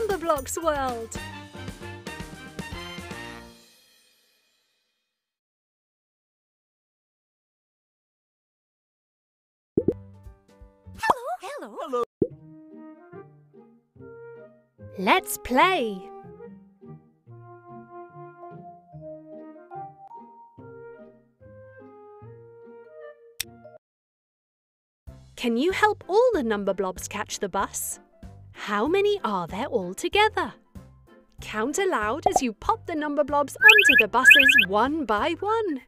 Numberblocks world. Hello. Hello. Let's play. Can you help all the Numberblobs catch the bus? How many are there altogether? Count aloud as you pop the Numberblobs onto the buses one by one.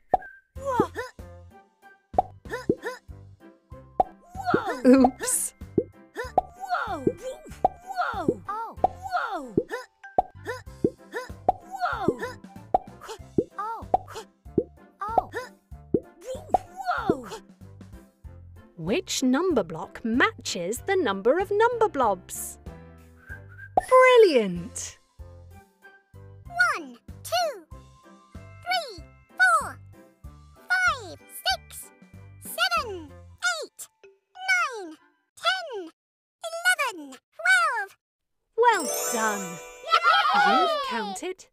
Oops! Which Numberblock matches the number of Numberblobs? Brilliant! One, two, three, four, five, six, seven, eight, nine, ten, eleven, twelve. Well done! You've counted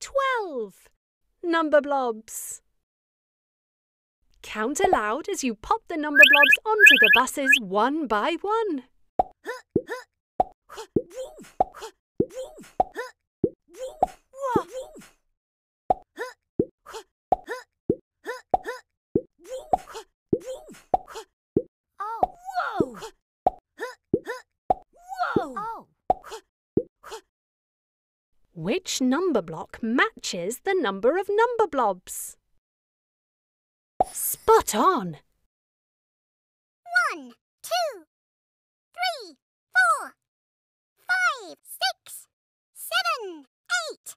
12 Numberblobs. Count aloud as you pop the Numberblobs onto the buses one by one. Oh. Whoa. Whoa. Oh, Which Numberblock matches the number of Numberblobs? Spot on! one, two, three, four, five, six, seven, eight,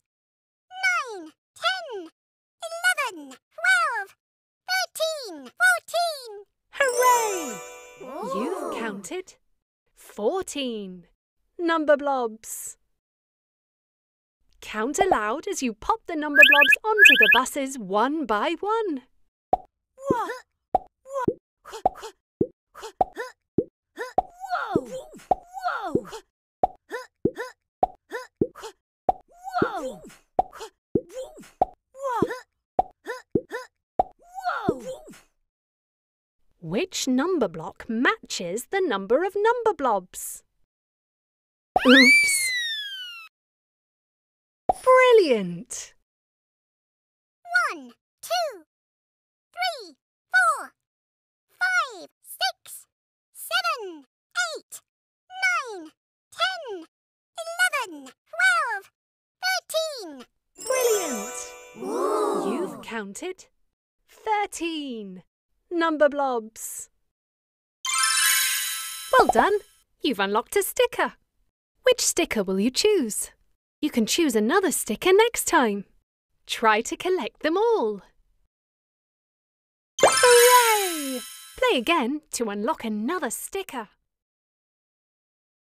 nine, ten, eleven, twelve, thirteen, fourteen. Hooray! You've counted 14 Numberblobs. Count aloud as you pop the Numberblobs onto the buses one by one. Whoa. Whoa. Whoa. Which Numberblock matches the number of Numberblobs? Oops! Brilliant! One, two, three, four, five, six, seven, eight, nine, ten, eleven, twelve, thirteen. Brilliant! You've counted 13 Numberblobs. Well done! You've unlocked a sticker. Which sticker will you choose? You can choose another sticker next time. Try to collect them all. Hooray! Play again to unlock another sticker.